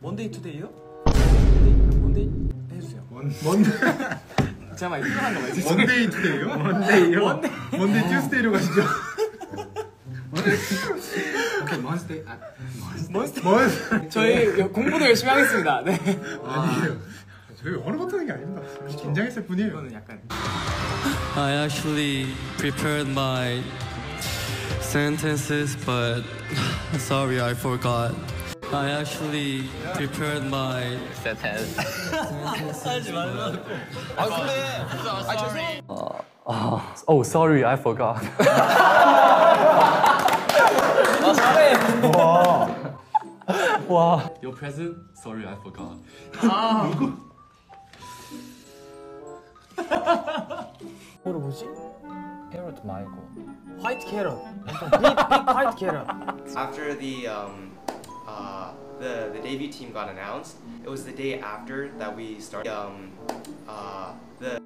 먼데이 투데이요? 먼데이, 먼데이 해주세요. 먼 먼데 제가 많이 필요한 거 말이죠. 먼데이 투데이요? 먼데이요? 먼데이. 먼데이 튜스데이로 가시죠. 오케이 먼스데이 아 몬스터. 먼 저희 공부도 열심히 하겠습니다. 네. 아니에요. 저희 언어 못하는 게 아닙니다. 긴장했을 뿐이에요. 이거는 약간 I actually prepared my sentences, but sorry, I forgot. I actually prepared my Oh, sorry, I forgot. Your present? Sorry, I forgot. 뭐로 뭐지? 캐럿 말고. 화이트 캐럿. 빅, 빅 화이트 캐럿. after the um, uh, the the debut team got announced, it was the day after that we started. Um, uh, the,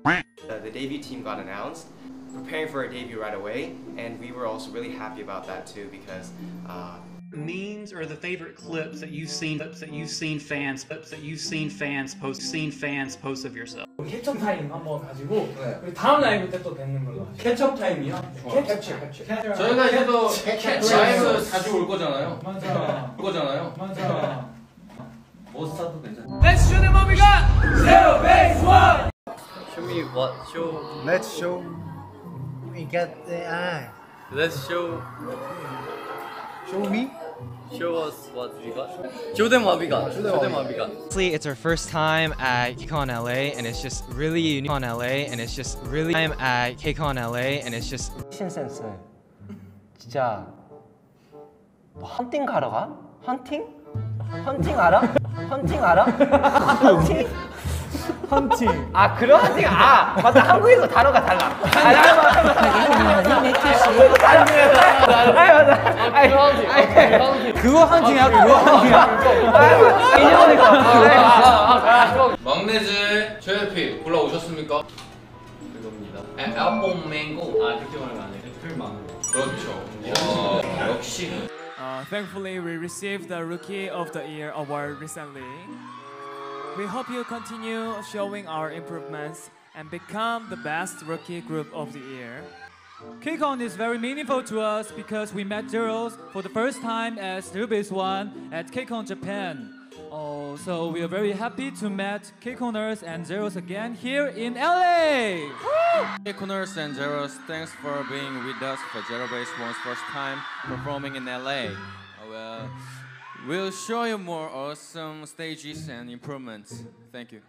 the the debut team got announced, preparing for our debut right away, and we were also really happy about that too because. Uh, memes or the favorite clips that you've seen clips that you've seen fans clips that you've seen fans post seen fans post of yourself 캐첩 타임 한번 가지고 우리 다음 라이브 때 또 뵙는 걸로 하죠. 케첩 타임이요? 캐첩 캐첩. 저희가 이제도 라이브 자주 올 거잖아요. 맞아. 올 거잖아요. 맞아. 뭐 스타도 괜찮아. Let's shoot them we got zero base one. Show me what? Show. Let's show. We got the eye. Let's show. Show me. Show us what we got. Show them what we got. Show them what we got. Honestly, it's our first time at KCON LA, and it's just really unique on LA, and it's just really time at KCON LA, and it's just 패션 센스. 진짜 뭐 헌팅 가러 가? 헌팅? 헌팅 알아? 헌팅 알아? 헌팅? 헌팅. 아 그런 헌팅 아 맞다 한국에서 단어가 달라. 아 잠깐만. 아 맞아. 그거 헌팅이야 그거 헌팅이야. 아 잊어버릴까. 막내즈 최대피 골라 오셨습니까? 그겁니다. 앨범 맹고. 아 그렇게 말하면 안 돼. 애플 망고. 그렇죠. 와, 역시. Uh, thankfully, we received the Rookie of the Year award recently. We hope you continue showing our improvements and become the best rookie group of the year. KCON is very meaningful to us because we met Zeros for the first time as Zero One at KCON Japan. Oh, so we are very happy to meet KCONers and Zeros again here in LA. KCONers and Zeros, thanks for being with us for Zero Base One's first time performing in LA. Uh, well, we'll show you more awesome stages and improvements. Thank you.